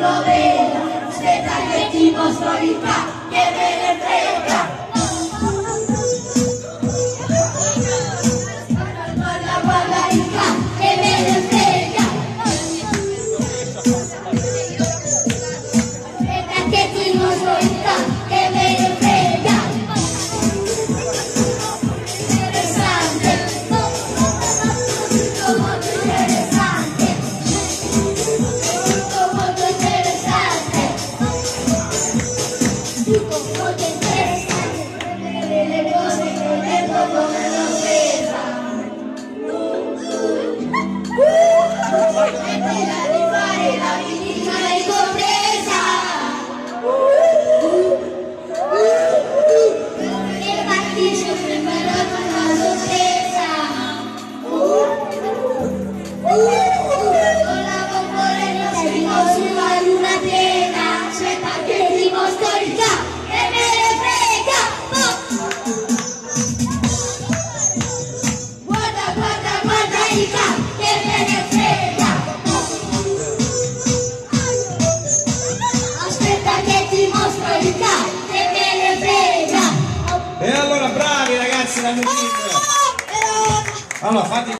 urobil, svet tak detí postojí tak. molto interessanti, delle cose che ho detto come un'offesa. È bella di fare la vittima incompresa. E partecipe. grande film allora fate